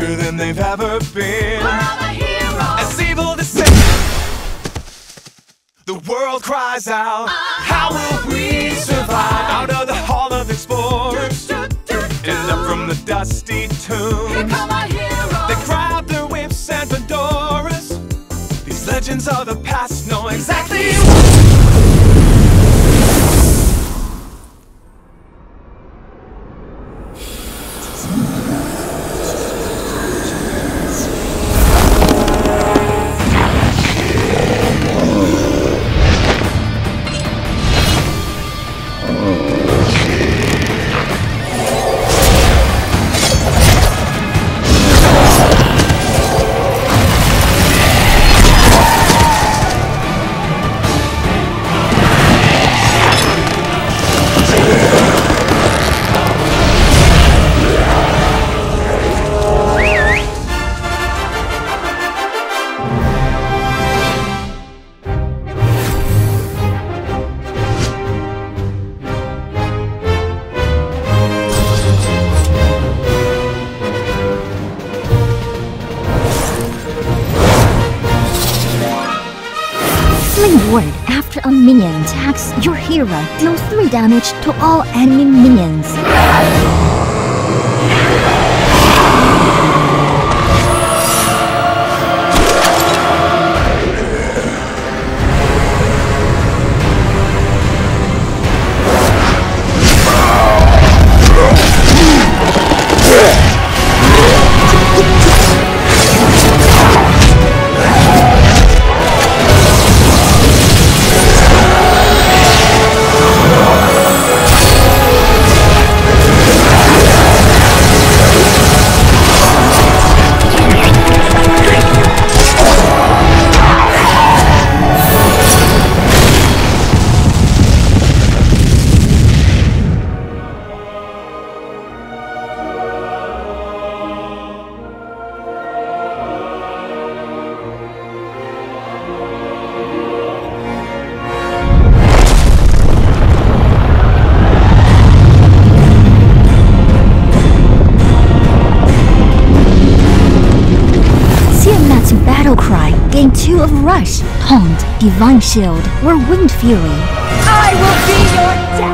darker than they've ever been. We're the heroes. As evil descends, the world cries out. Uh-huh. How will we survive out of the hall of explorers and up from the dusty Here tombs? come our heroes. They grab their whips and fedoras. These legends of the past know exactly what. Ward after a minion attacks your hero, deals 3 damage to all enemy minions. Power of Rush, Taunt, Divine Shield, or Windfury. I will be your death!